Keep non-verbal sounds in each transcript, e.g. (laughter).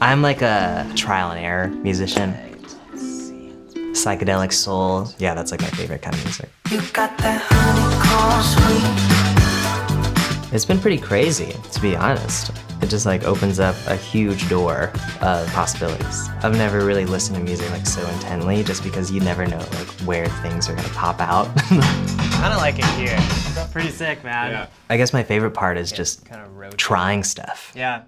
I'm like a trial and error musician. Psychedelic soul. Yeah, that's like my favorite kind of music. You got that honeycomb sweet. It's been pretty crazy, to be honest. It just like opens up a huge door of possibilities. I've never really listened to music like so intently just because you never know like where things are gonna pop out. (laughs) kind of like it here. Pretty sick, man. Yeah. I guess my favorite part is just Kind of trying stuff. Yeah.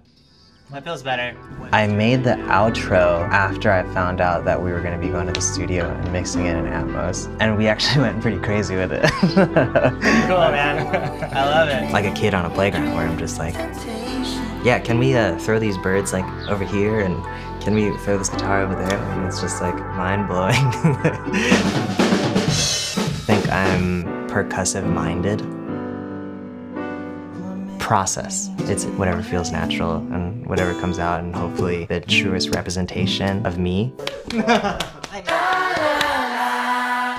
That feels better. I made the outro after I found out that we were gonna be going to the studio and mixing it in Atmos. And we actually (laughs) went pretty crazy with it. (laughs) Cool, man. I love it. like a kid on a playground where I'm just like, yeah, can we uh, throw these birds like over here and can we throw this guitar over there? And it's just like mind blowing. I (laughs) think I'm percussive minded. Process. It's whatever feels natural and whatever comes out, and hopefully the truest representation of me. (laughs)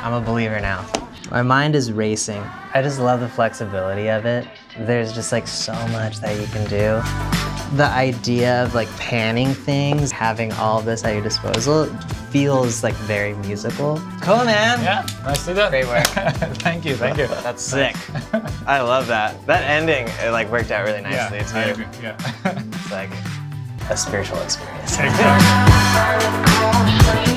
I'm a believer now. My mind is racing. I just love the flexibility of it. There's just like so much that you can do. The idea of like panning things, having all of this at your disposal feels like very musical. Cool, man. Yeah, nicely done. Great work. (laughs) thank you, thank you. That's sick. I love that. That ending, it like worked out really nicely yeah, I agree. Yeah. It's like a spiritual experience. exactly. (laughs)